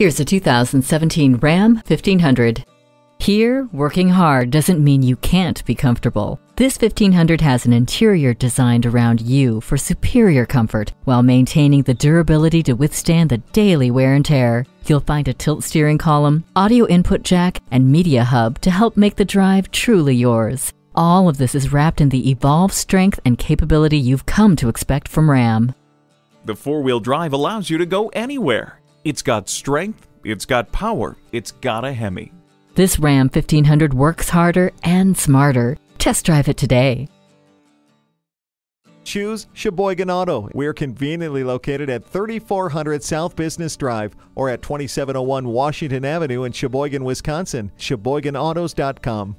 Here's a 2017 Ram 1500. Here, working hard doesn't mean you can't be comfortable. This 1500 has an interior designed around you for superior comfort while maintaining the durability to withstand the daily wear and tear. You'll find a tilt steering column, audio input jack, and media hub to help make the drive truly yours. All of this is wrapped in the evolved strength and capability you've come to expect from Ram. The four wheel drive allows you to go anywhere. It's got strength, it's got power, it's got a Hemi. This Ram 1500 works harder and smarter. Test drive it today. Choose Sheboygan Auto. We're conveniently located at 3400 South Business Drive or at 2701 Washington Avenue in Sheboygan, Wisconsin. SheboyganAutos.com.